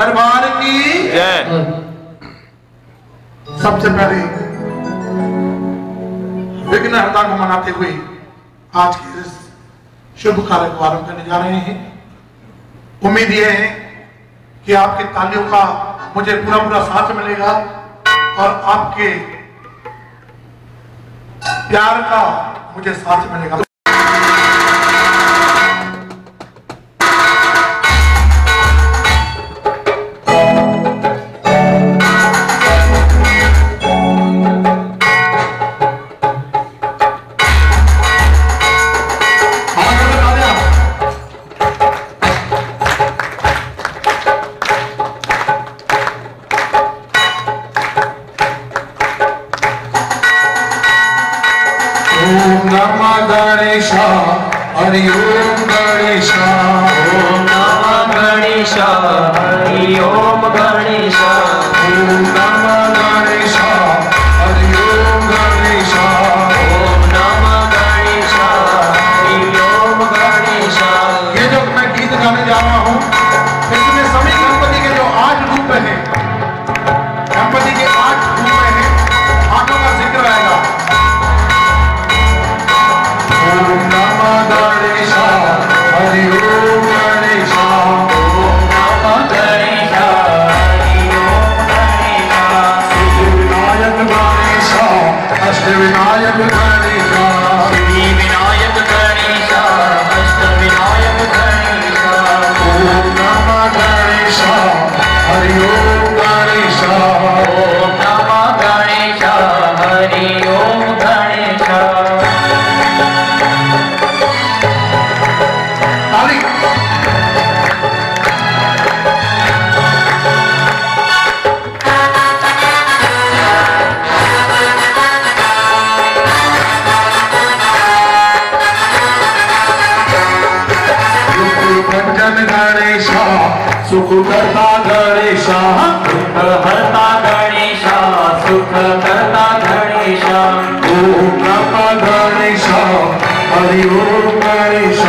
दरबार की जय। सबसे पहले विघ्नहर्ता को मनाते हुए आज के इस शुभ कार्य को आरंभ करने जा रहे हैं। उम्मीद यह है कि आपके तालियों का मुझे पूरा पूरा साथ मिलेगा और आपके प्यार का मुझे साथ मिलेगा। ओम नमः गणेश हरि ओम गणेश। ओम नमः गणेश हरि ओम गणेश। ओम नमः। विनायक गणेश सुख करता गणेश। हरता गणेश सुख करता गणेश। ओम नमः गणेश। हरि ओम गणेश।